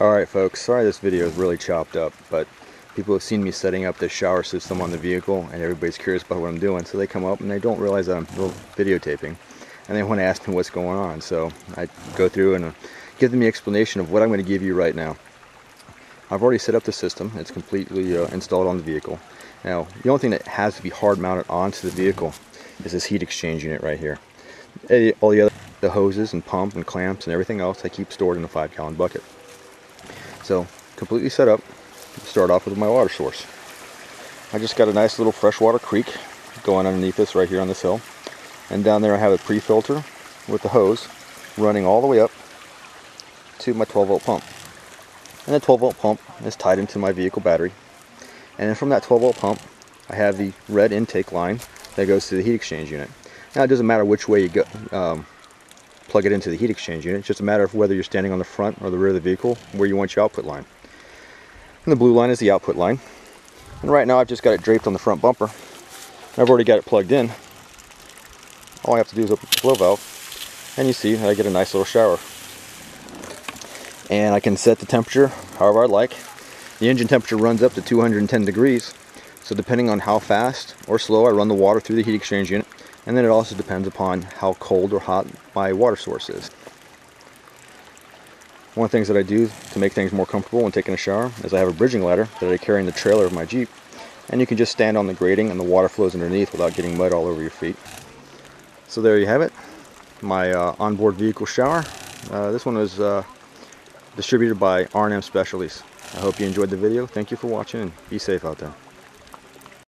Alright folks, sorry this video is really chopped up, but people have seen me setting up the shower system on the vehicle and everybody's curious about what I'm doing, so they come up and they don't realize that I'm videotaping and they want to ask me what's going on. So I go through and uh, give them the explanation of what I'm going to give you right now. I've already set up the system, it's completely uh, installed on the vehicle. Now, the only thing that has to be hard mounted onto the vehicle is this heat exchange unit right here. All the other the hoses and pump and clamps and everything else I keep stored in a five gallon bucket. So completely set up. Start off with my water source. I just got a nice little freshwater creek going underneath this right here on this hill. And down there I have a pre-filter with the hose running all the way up to my 12 volt pump. And the 12 volt pump is tied into my vehicle battery. And then from that 12 volt pump, I have the red intake line that goes to the heat exchange unit. Now it doesn't matter which way you go, um, plug it into the heat exchange unit. It's just a matter of whether you're standing on the front or the rear of the vehicle where you want your output line. And the blue line is the output line. And right now I've just got it draped on the front bumper. I've already got it plugged in. All I have to do is open the flow valve and you see that I get a nice little shower. And I can set the temperature however I like. The engine temperature runs up to 210 degrees. So depending on how fast or slow I run the water through the heat exchange unit, and then it also depends upon how cold or hot my water source is. One of the things that I do to make things more comfortable when taking a shower is I have a bridging ladder that I carry in the trailer of my Jeep. And you can just stand on the grating and the water flows underneath without getting mud all over your feet. So there you have it, my uh, onboard vehicle shower. Uh, this one was uh, distributed by R&M Specialties. I hope you enjoyed the video. Thank you for watching and be safe out there.